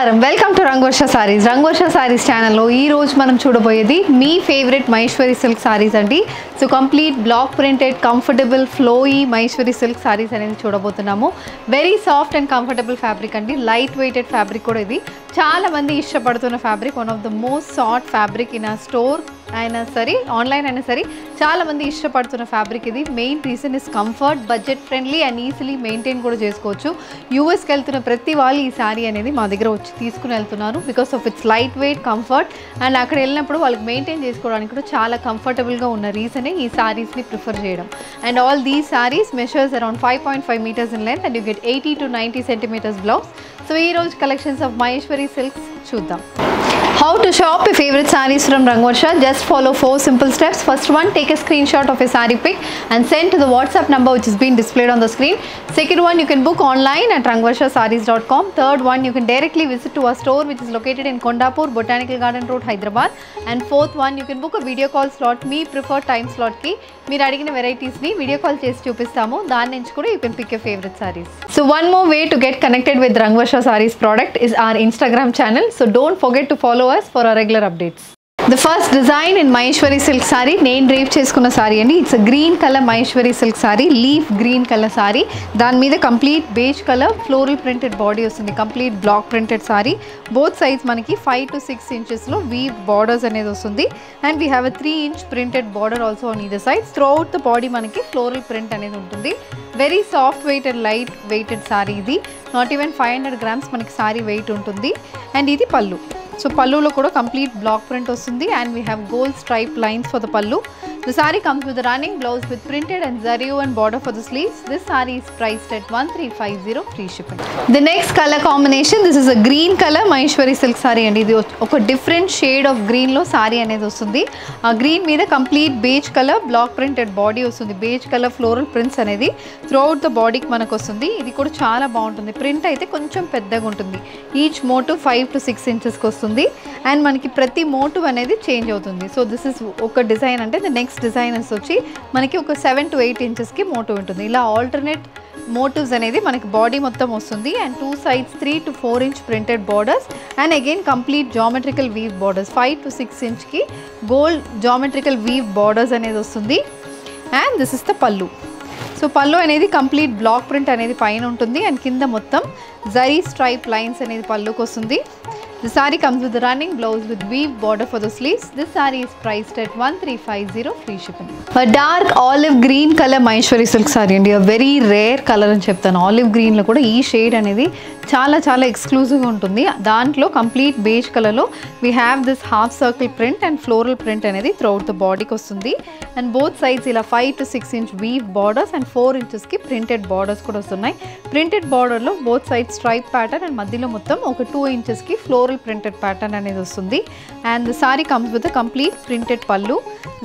నమస్కారం. Welcome to Rangosha saris Rangosha saris ఛానల్లో ఈ రోజు మనం చూడబోయేది మీ ఫేవరెట్ మహేశ్వరి సిల్క్ సారీస్ అండి. So complete block printed comfortable flowy Maheshwari silk sarees అనేది చూడబోతున్నాము. Very soft and comfortable fabric అండి. లైట్ వెయిటెడ్ ఫ్యాబ్రిక్ కూడా ఇది. చాలా మంది ఇష్టపడుతున్న fabric one of the most sought fabric in a store అయినా సరే ఆన్లైన్ అయినా సరే చాలా మంది ఇష్టపడుతున్న ఫ్యాబ్రిక్ ఇది. Main reason is comfort budget friendly and easily maintain కూడా చేసుకోవచ్చు. యూఎస్కి వెళ్తున్న ప్రతి వాళ్ళు ఈ శారీ అనేది మా దగ్గర వచ్చి తీసుకుని వెళ్తున్నారు because of its light weight comfort and అక్కడ వెళ్ళినప్పుడు వాళ్ళకి మెయింటైన్ చేసుకోవడానికి కూడా చాలా కంఫర్టబుల్గా ఉన్న రీజనే ఈ శారీస్ని ప్రిఫర్ చేయడం. And all the saris measures around five point five metres in length and you get eighty to ninety centimetres blouse so ఈ రోజు కలెక్షన్స్ ఆఫ్ మహేశ్వరి సిల్క్స్ చూద్దాం. How to shop your favorite sarees from Rangvarsha? Just follow four simple steps. First one, take a screenshot of your saree pic and send to the WhatsApp number which is being displayed on the screen. Second one, you can book online at rangvarshasarees.com. Third one, you can directly visit to our store which is located in Kondapur, Botanical Garden Road, Hyderabad. And fourth one, you can book a video call slot. మీ prefer time స్లాట్కి మీరు అడిగిన వెరైటీస్ని video call చేసి చూపిస్తాము దాని నుంచి కూడా you can pick your favourite saris so one more way to get connected with Rangavarsha saris product is our Instagram channel so don't forget to follow Us for our regular updates the first design in Maheshwari silk sari నేను drape చేసుకున్న సారీ అండి it's green colour Maheshwari silk sari leaf green colour sari దాని మీద complete beige colour floral printed body వస్తుంది complete block printed sari both size మనకి five to six ఇంచెస్లో we borders అనేది వస్తుంది and we have a three inch printed border also on either side throughout the body మనకి floral print అనేది ఉంటుంది very soft weight and light weighted sari ఇది not even five hundred grams మనకి sari weight ఉంటుంది and ఇది పళ్ళు so పళ్ళులో కూడా కంప్లీట్ బ్లాక్ ప్రింట్ వస్తుంది. And we have gold stripe lines for the pallu the sari comes with running blouse with printed and జరియూ and border for the sleeves this sari is priced at one three five zero free shipping the next colour combination this is a green colour Maheshwari silk sari అండి ఇది ఒక different shade of గ్రీన్లో సారీ అనేది వస్తుంది. ఆ green మీద complete beige colour block printed body వస్తుంది. Beige colour floral prints అనేది త్రూ అవుట్ ద బాడీకి మనకు వస్తుంది. ఇది కూడా చాలా బాగుంటుంది. ప్రింట్ అయితే కొంచెం పెద్దగా ఉంటుంది. Each motif five to six ఇంచెస్కి వస్తుంది. అండ్ మనకి ప్రతి మోటివ్ అనేది చేంజ్ అవుతుంది. సో దిస్ ఇస్ ఒక డిజైన్ అంటే ద నెక్స్ట్ డిజైనర్స్ వచ్చి మనకి ఒక సెవెన్ టు ఎయిట్ ఇంచెస్కి మోటివ్ ఉంటుంది. ఇలా ఆల్టర్నేట్ మోటివ్స్ అనేది మనకి బాడీ మొత్తం వస్తుంది. And two sides three to four inch printed borders and again complete geometrical weave borders five to six ఇంచ్కి gold geometrical weave borders అనేది వస్తుంది. And this is the pallu so pallu అనేది complete block print అనేది పైన ఉంటుంది. And కింద మొత్తం zari stripe lines అనేది పళ్ళుకి వస్తుంది. The sari comes with running blouse with weave border for the sleeves this sari is priced at one three five zero free shipping dark olive green colour Maheshwari silk sari అండి. Very rare colour అని చెప్తాను. Olive గ్రీన్లో కూడా ఈ shade అనేది చాలా చాలా ఎక్స్క్లూజివ్గా ఉంటుంది. దాంట్లో కంప్లీట్ బేజ్ కలర్లో we have this half circle print and floral print అనేది త్రౌట్ ద బాడీకి వస్తుంది. అండ్ బోత్ సైడ్స్ ఇలా five to six inch weave borders and four ఇంచెస్కి ప్రింటెడ్ బార్డర్స్ కూడా వస్తున్నాయి. ప్రింటెడ్ బార్డర్లో both side stripe pattern and మధ్యలో మొత్తం ఒక టూ ఇంచెస్కి ఫ్లోర్ ఫ్లోరల్ ప్రింటెడ్ ప్యాటర్న్ అనేది వస్తుంది. And the sari comes with complete printed pallu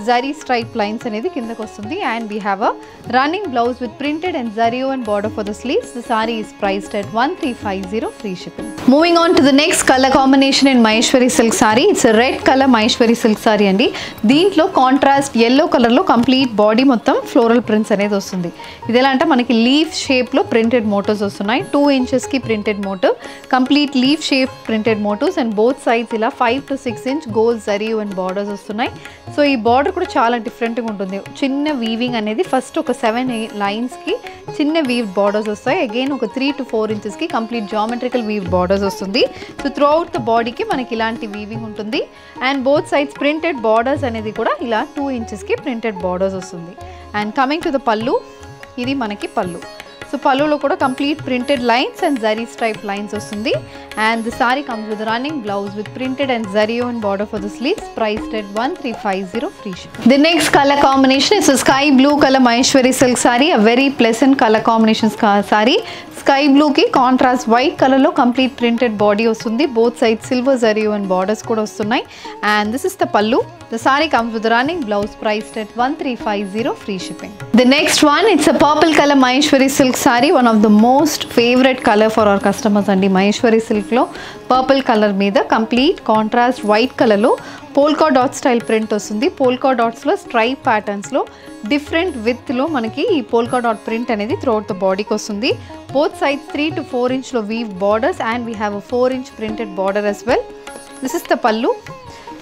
zari stripe lines అనేది కిందకు వస్తుంది. And we have a running blouse with printed and జరియో and border for the sleeves the sari is priced at one three five zero free shipping moving on to the next colour combination in Maheshwari silk sari it's red colour Maheshwari silk sari అండి. దీంట్లో contrast yellow కలర్లో complete body మొత్తం floral prints అనేది వస్తుంది. ఇది ఎలా అంటే మనకి లీఫ్ షేప్లో ప్రింటెడ్ మోటర్స్ వస్తున్నాయి. టూ ఇంచెస్కి printed motif complete leaf shape printed motif motifs and both sides ఇలా five to six inch gold zari and borders వస్తున్నాయి. సో ఈ బార్డర్ కూడా చాలా డిఫరెంట్గా ఉంటుంది. చిన్న వీవింగ్ అనేది ఫస్ట్ ఒక సెవెన్ లైన్స్కి చిన్న వీవ్ బార్డర్స్ వస్తాయి. అగైన్ ఒక త్రీ టు ఫోర్ ఇంచెస్కి కంప్లీట్ జామెట్రికల్ వీవ్ బార్డర్స్ వస్తుంది. సో త్రూ అవుట్ ద బాడీకి మనకి ఇలాంటి వీవింగ్ ఉంటుంది. And both sides printed borders అనేది కూడా ఇలా టూ ఇంచెస్కి ప్రింటెడ్ బార్డర్స్ వస్తుంది. And coming to the pallu ఇది మనకి పళ్ళు సో పళ్ళులో కూడా complete printed lines and zari stripe lines వస్తుంది. And the sari comes with running blouse with printed and zari and border for the sleeves priced one three five zero free ship the next colour combination is sky blue colour Maheshwari silk sari a very pleasant colour combination sari sky బ్లూకి contrast white కలర్లో complete printed body వస్తుంది. Both side silver జరియో and borders కూడా వస్తున్నాయి. And this is the pallu the sari comes with running blouse price at one three five zero free shipping the next one it's a purple colour Maheshwari silk sari one of the most favourite colour for our customers అండి. మహేశ్వరి సిల్క్లో purple colour మీద complete contrast white కలర్లో polka dot style print వస్తుంది. Polka డాట్స్లో stripe ప్యాటర్న్స్లో different విత్లో మనకి ఈ పోల్కా డాట్ ప్రింట్ అనేది త్రూఅవుట్ ద బాడీకి వస్తుంది. Both side three to four ఇంచ్లో weave borders and we have a four inch printed border as well this is the pallu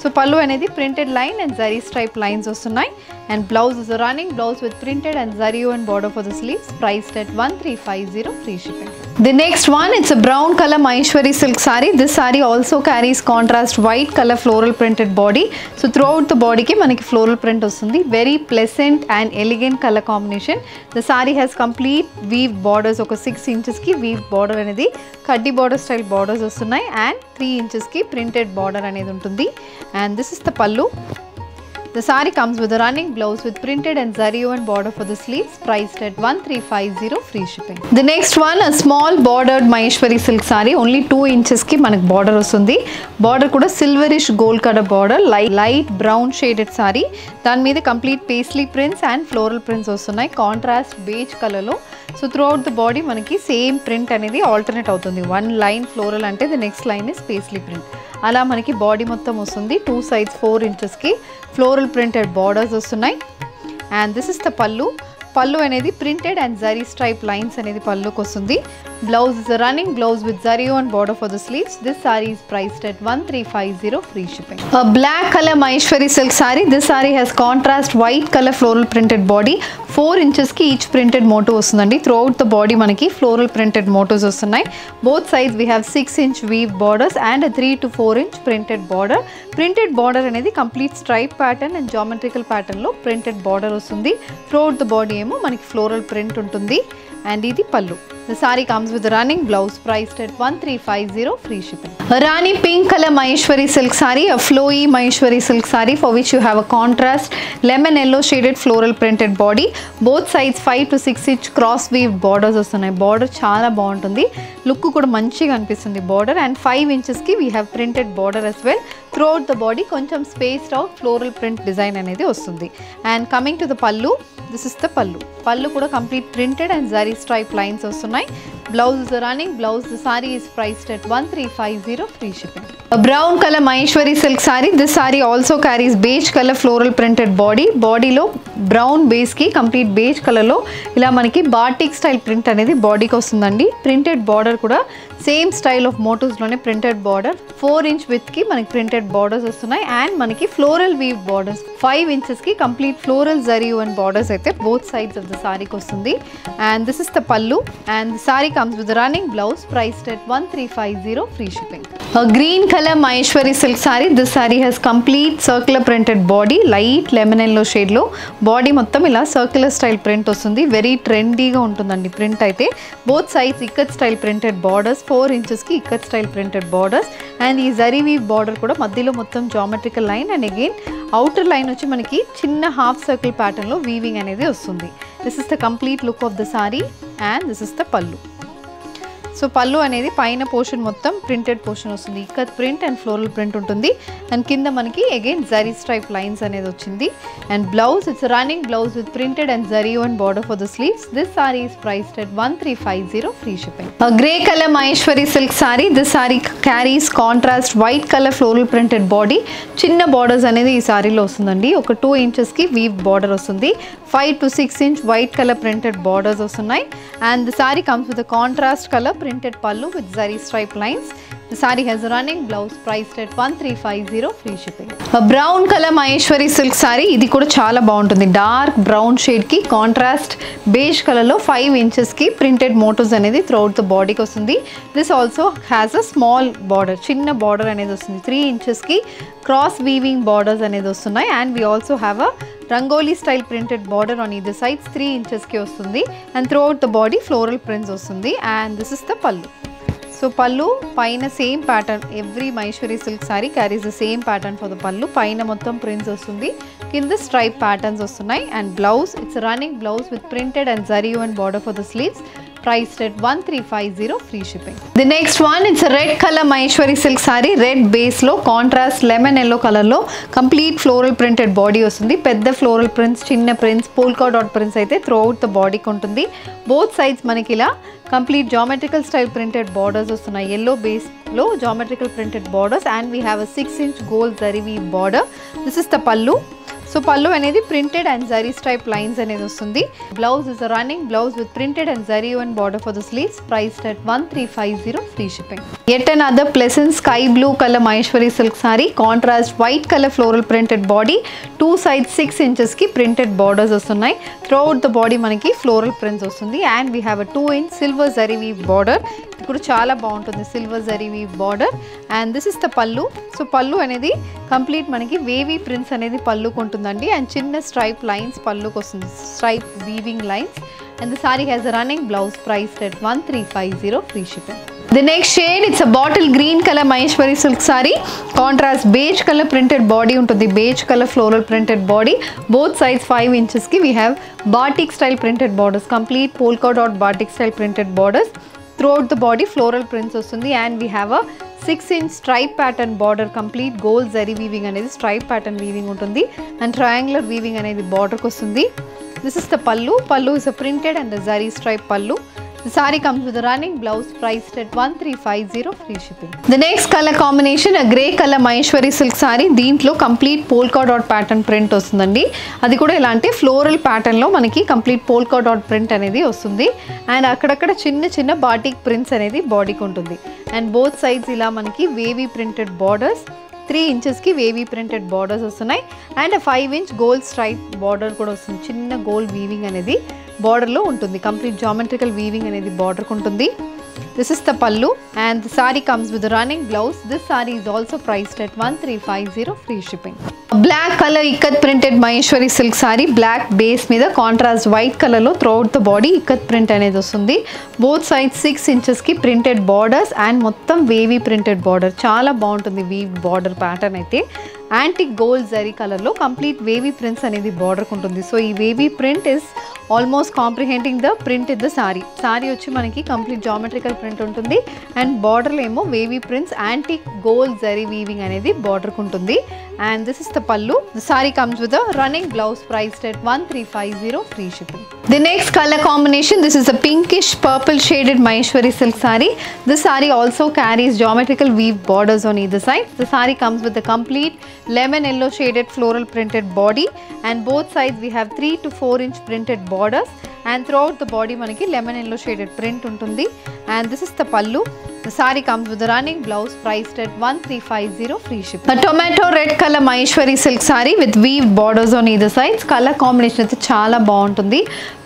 so pallu అనేది printed line and zari stripe lines వస్తున్నాయి. And blouse is running blouse with printed and zari and border for the sleeves priced one three five zero free shipping the next one it's brown colour Maheshwari silk sari this sari also carries contrast white colour floral printed body so throughout the బాడీకి మనకి floral print వస్తుంది. Very pleasant and elegant colour combination the sari has complete weave borders ఒక six ఇంచెస్కి weave border అనేది కడ్డీ border style borders వస్తున్నాయి. And three ఇంచెస్కి printed border అనేది ఉంటుంది. And this is the pallu The sari comes with a running blouse with printed and zari woven border for the sleeves priced at 1350 free shipping. The next one a small bordered Maheshwari silk sari only 2 inches కి మనకు border వస్తుంది border కూడా silverish gold colour border light light brown shaded saree దాని మీద complete paisley prints and floral prints వస్తున్నాయి beige color కలర్లో so through out the body మనకి same print అనేది ఆల్టర్నేట్ అవుతుంది. వన్ లైన్ ఫ్లోరల్ అంటే the next line is paisley print అలా మనకి బాడీ మొత్తం వస్తుంది. టూ సైడ్స్ ఫోర్ ఇంచెస్కి ఫ్లోరల్ ప్రింటెడ్ బార్డర్స్ వస్తున్నాయి. And this is the pallu pallu అనేది printed and zari stripe lines అనేది పళ్ళుకి వస్తుంది. Blouse is running blouse with zari and border for the sleeves this saree is priced at one three five zero free shipping black colour Maheshwari silk saree this saree has contrast white colour floral printed body four ఇంచెస్కి each printed motif వస్తుందండి. Through out the body మనకి floral printed motifs వస్తున్నాయి. Both size we have six inch weave borders and three to four inch printed border printed border అనేది complete stripe pattern and geometrical ప్యాటర్న్లో printed border వస్తుంది. Through out the body మనకి floral print ఉంటుంది. And ఇది pallu. The saree comes with running blouse priced at 1350 free shipping. Rani pink color Maheshwari silk saree, a flowy Maheshwari silk saree for which you have a contrast lemon yellow shaded floral printed body. Both sides 5 to 6 inch cross weave borders వస్తున్నాయి border చాలా బాగుంటుంది look కూడా మంచిగా అనిపిస్తుంది border and five ఇంచెస్కి we have printed border as well throughout the body కొంచెం spaced out floral print design అనేది వస్తుంది and coming to the pallu this is the pallu pallu కూడా complete printed and zari stripe lines వస్తున్నాయి my blouse is running. Blouse the sari is priced at 1350 free shipping. Brown colour Maheshwari silk saree this saree also carries beige colour floral printed body బాడీలో brown బేస్కి complete beige కలర్లో ఇలా మనకి batik style print అనేది బాడీకి వస్తుందండి. Printed border కూడా same style of మోటోస్లోనే ప్రింటెడ్ బార్డర్ ఫోర్ ఇంచ్ విత్కి మనకి ప్రింటెడ్ బార్డర్స్ వస్తున్నాయి. అండ్ మనకి ఫ్లోరల్ వీవ్ బార్డర్స్ ఫైవ్ ఇంచెస్కి complete floral zari and borders అయితే బోత్ సైడ్స్ ఆఫ్ ద సారీకి వస్తుంది. And this is the pallu and saree comes with running blouse price at one three five zero free shipping green colour Maheshwari silk saree this saree has complete circular printed body light lemon yellow షేడ్లో body మొత్తం ఇలా circular style print వస్తుంది. Very ట్రెండీగా ఉంటుందండి print అయితే. Both size ikat style printed borders four ఇంచెస్కి ikat style printed borders and ఈ zari weave border కూడా మధ్యలో మొత్తం geometrical line and again outer line వచ్చి మనకి చిన్న హాఫ్ సర్కిల్ ప్యాటర్న్లో వీవింగ్ అనేది వస్తుంది. This is the complete look of the saree and this is the pallu so pallu అనేది పైన పోర్షన్ మొత్తం ప్రింటెడ్ పోర్షన్ వస్తుంది. ఇక్కడ ప్రింట్ అండ్ ఫ్లోరల్ ప్రింట్ ఉంటుంది. అండ్ కింద మనకి అగైన్ జరీ స్ట్రైప్ లైన్స్ అనేది వచ్చింది. And blouse it's running blouse with printed and zari and border for the sleeves this saree is priced at one three five zero free shipping grey colour Maheshwari silk saree this saree carries contrast white colour floral printed body చిన్న borders అనేది ఈ సారీలో వస్తుందండి. ఒక two ఇంచెస్కి weave border వస్తుంది. Five to six inch white colour printed borders వస్తున్నాయి. And saree comes with contrast colour printed pallu with zari stripe lines. The saree has a running blouse priced at 1350 free shipping. A brown color Maheshwari silk saree ఇది కూడా చాలా బాగుంటుంది. Dark brown షేడ్కి contrast beige కలర్లో five ఇంచెస్కి printed motifs అనేది throughout the బాడీకి వస్తుంది. This also has a small border చిన్న బార్డర్ అనేది వస్తుంది. త్రీ ఇంచెస్కి క్రాస్ వీవింగ్ బార్డర్స్ అనేది వస్తున్నాయి. And we also have a rangoli style printed border on ఇది సైడ్స్ త్రీ ఇంచెస్కి వస్తుంది. And throughout the body floral prints వస్తుంది. And this is the pallu so pallu పైన same pattern every Maheshwari silk saree carries the same pattern for the pallu పైన మొత్తం prints వస్తుంది కింద stripe patterns వస్తున్నాయి and blouse it's running blouse with printed and zari and border for the sleeves priced at one three five zero free shipping the next one it's red colour Maheshwari silk saree red బేస్లో contrast lemon yellow కలర్లో complete floral printed body వస్తుంది పెద్ద floral prints చిన్న prints polka dot prints అయితే through out the బాడీకి ఉంటుంది both sides మనకి ఇలా complete geometrical style printed borders వస్తున్నాయి. ఎల్లో బేస్లో geometrical printed borders. And we have a six inch gold జరీవీ border this is the pallu so pallu అనేది printed and zaris type lines అనేది వస్తుంది. Blouse is running blouse with printed and zari and border for the sleeves price at one three five zero free shipping at and other pleasant sky blue colour Maheshwari silk saree contrast white colour floral printed body two side six ఇంచెస్కి printed borders వస్తున్నాయి. Through out the body మనకి floral prints వస్తుంది. And we have a two inch silver zari weave border ఇప్పుడు చాలా బాగుంటుంది silver zari weave border and this is the pallu so pallu అనేది complete మనకి wavy prints అనేది పళ్ళుకు ఉంటుందండి. అండ్ చిన్న స్ట్రైప్ లైన్స్ పళ్ళుకు వస్తుంది stripe weaving lines and the saree has a running blouse priced at one three five zero free shipping the next shade it's a bottle green colour Maheshwari silk saree contrast beige colour printed body ఉంటుంది. Beige colour floral printed body both size five ఇంచెస్కి we have batik style printed borders complete polka dot batik style printed borders through the body floral prints వస్తుంది. And we have a six inch stripe pattern border complete gold zari weaving అనేది stripe pattern weaving ఉంటుంది. And triangular weaving అనేది బార్డర్కి వస్తుంది. This is the pallu pallu is a printed and zari stripe pallu The saree comes with a running blouse priced at 1350 free shipping. The next color combination a grey color Maheshwari silk saree దీంట్లో complete polka dot pattern print వస్తుందండి. అది కూడా ఇలాంటి floral ప్యాటర్న్లో మనకి complete polka dot print అనేది వస్తుంది. And అక్కడక్కడ చిన్న చిన్న బాటిక్ ప్రింట్స్ అనేది బాడీకి ఉంటుంది. అండ్ బోత్ సైడ్స్ ఇలా మనకి వేవీ ప్రింటెడ్ బార్డర్స్ త్రీ ఇంచెస్కి వేవీ ప్రింటెడ్ బార్డర్స్ వస్తున్నాయి. And five inch gold stripe border కూడా వస్తుంది. చిన్న గోల్డ్ వీవింగ్ అనేది బార్డర్లో ఉంటుంది. కంప్లీట్ జామెట్రికల్ వీవింగ్ అనేది బార్డర్కి ఉంటుంది. This is the pallu and the saree comes with running blouse this saree is also priced at one three five zero free shipping black colour ikat printed Maheshwari silk saree black base మీద contrast white కలర్లో throughout the body ikat print అనేది వస్తుంది. Both side six ఇంచెస్కి printed borders and మొత్తం wavy printed border చాలా బాగుంటుంది weave border pattern అయితే. Antique gold zari కలర్లో కంప్లీట్ వేవీ ప్రింట్స్ అనేది బార్డర్కి ఉంటుంది. సో ఈ wavy print is almost comprehending the print in the saree saree వచ్చి మనకి కంప్లీట్ జామెట్రికల్ ప్రింట్ ఉంటుంది. అండ్ బార్డర్లో ఏమో wavy prints antique gold zari weaving అనేది బార్డర్కి ఉంటుంది. And this is the pallu the saree comes with running blouse price at one three five zero free shipping the next colour combination this is a pinkish purple shaded Maheshwari silk saree this saree also carries geometrical weave borders on either side. The saree comes with a complete lemon yellow shaded floral printed body. And both sides we have 3 to 4 inch borders and throughout the body మనకి lemon yellow shaded print ఉంటుంది. And this is the pallu saree comes with running blouse price at one three five zero free ship tomato red colour Maheshwari silk saree with weave borders on either sides colour combination అయితే చాలా బాగుంటుంది.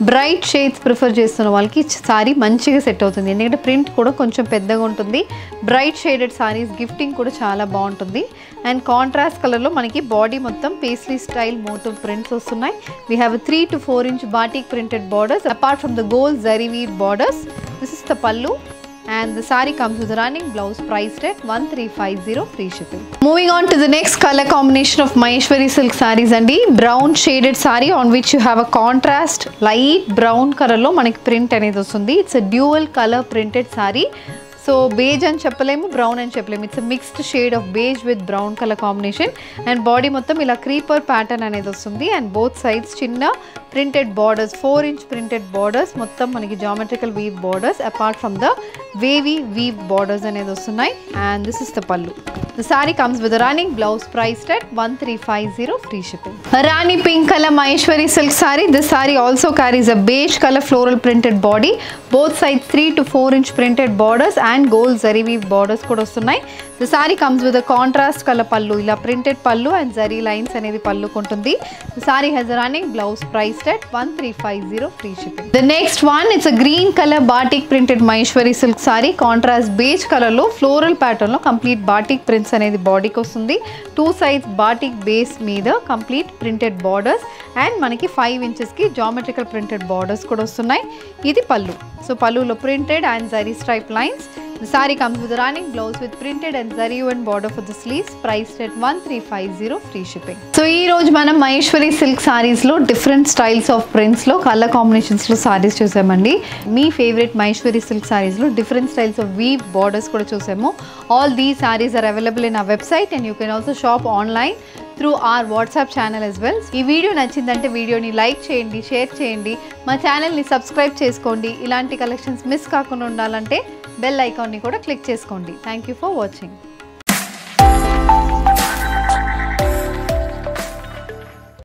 Bright shades prefer చేస్తున్న వాళ్ళకి sorry మంచిగా set అవుతుంది. ఎందుకంటే print కూడా కొంచెం పెద్దగా ఉంటుంది. బ్రైట్ షేడెడ్ సారీస్ గిఫ్టింగ్ కూడా చాలా బాగుంటుంది. అండ్ కాంట్రాస్ట్ కలర్లో మనకి బాడీ మొత్తం పేస్లీ స్టైల్ మోటివ్ ప్రింట్స్ వస్తున్నాయి. We have three to four inch batik printed borders apart from the gold zari weave borders this is the pallu and the saree comes with a running blouse priced at 1350 free shipping. Moving on to the next color combination of Maheshwari silk sarees and the brown shaded saree on which you have a contrast light brown color లో మనకి print అనేది వస్తుంది it's dual color printed saree so beige అని చెప్పలేము brown అని చెప్పలేము. It's mixed shade of beige with brown colour combination and body మొత్తం ఇలా క్రీపర్ ప్యాటర్న్ అనేది వస్తుంది. అండ్ బోత్ సైడ్స్ చిన్న printed borders four inch printed borders మొత్తం మనకి geometrical weave borders apart from the wavy weave borders అనేది వస్తున్నాయి. And this is the pallu the sari comes with running blouse price at one three five zero free shipping rani pink colour Maheshwari silk sari this sari also carries a beige colour floral printed body both side three to four inch printed borders and gold zari weave borders కూడా వస్తున్నాయి the sari comes with contrast colour pallu ఇలా printed pallu and zari lines అనేది పళ్ళుకుంటుంది the sari has running blouse price that one three five zero free shipping the next one it's a green colour batik printed Maheshwari silk sari contrast beige కలర్లో floral ప్యాటర్న్లో complete batik prints అనేది బాడీకి వస్తుంది two size batik base మీద complete printed borders and మనకి five ఇంచెస్కి geometrical printed borders కూడా వస్తున్నాయి ఇది పళ్ళు సో పళ్ళులో printed and zari stripe lines The saree comes with a running blouse with printed and zari and border for the sleeves, priced at 1350 free shipping. So ఈ రోజు మనం Maheshwari silk సారీస్లో different styles of ప్రింట్స్లో colour కాంబినేషన్స్లో సారీస్ చూసామండి మీ favourite Maheshwari silk సారీస్లో different styles of V borders కూడా చూసాము all the saris are available in our website and you can also shop online through our WhatsApp channel as well ఈ video నచ్చిందంటే వీడియోని like చేయండి షేర్ చేయండి. మా ఛానల్ని సబ్స్క్రైబ్ చేసుకోండి. ఇలాంటి కలెక్షన్స్ మిస్ కాకుండా ఉండాలంటే బెల్ ఐకాన్ని కూడా క్లిక్ చేసుకోండి. Thank you for watching